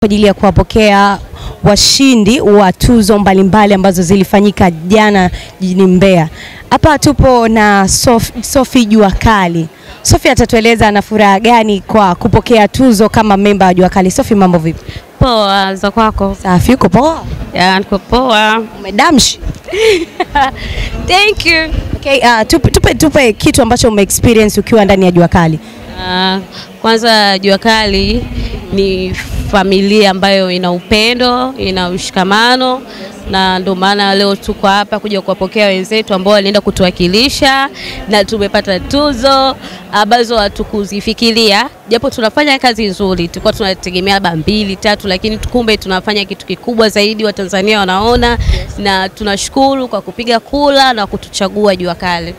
kwa ajili ya kuwapokea washindi wa tuzo mbalimbali ambazo zilifanyika jana jijini Mbeya. Hapa tupo na Sophie, Sophie Jua Kali. Sophie atatueleza ana furaha gani kwa kupokea tuzo kama memba wa Jua Kali. Sophie, mambo vipi? Poa, za kwako? Safi, uko poa? Ya, niko poa. Umedamshi? Thank you. Okay, uh, tupe, tupe, tupe kitu ambacho ume experience ukiwa ndani ya Jua Kali. Uh, kwanza Jua Kali ni familia ambayo ina upendo, ina ushikamano na ndio maana leo tuko hapa kuja kuwapokea wenzetu ambao walienda kutuwakilisha na tumepata tuzo ambazo hatukuzifikiria, japo tunafanya kazi nzuri. Tulikuwa tunategemea labda mbili tatu, lakini kumbe tunafanya kitu kikubwa zaidi, Watanzania wanaona na tunashukuru kwa kupiga kula na kutuchagua Jua Kali.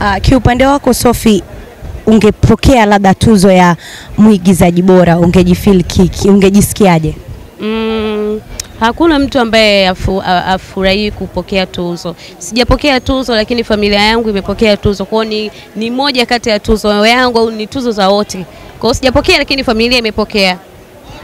Uh, kiupande wako Sophie, ungepokea labda tuzo ya mwigizaji bora, ungejifeel kiki, ungejisikiaje? Mm, hakuna mtu ambaye afu, afurahi afurahii kupokea tuzo. Sijapokea tuzo, lakini familia yangu imepokea tuzo. Kwao ni, ni moja kati ya tuzo yangu au ni tuzo za wote. Kwao sijapokea, lakini familia imepokea.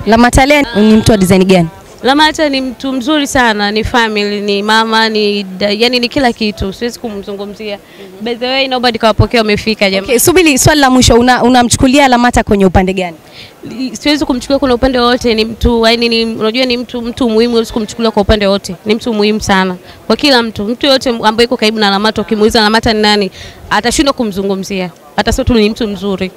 lamatalea ni mtu wa design gani? Lamata ni mtu mzuri sana, ni family, ni mama, ni da, yani ni kila kitu. Siwezi kumzungumzia. By the way, naomba nikawapokea wamefika jamani. Okay, subiri swali la mwisho, unamchukulia una- Lamata kwenye upande gani? siwezi kumchukulia kwenye upande wote. Ni mtu yani, ni unajua, ni mtu mtu muhimu, siwezi kumchukulia kwa upande wote. Ni mtu muhimu sana kwa kila mtu. Mtu yote ambaye yuko karibu na Lamata, ukimuuliza Lamata ni nani, atashindwa kumzungumzia, atasema tu ni mtu mzuri.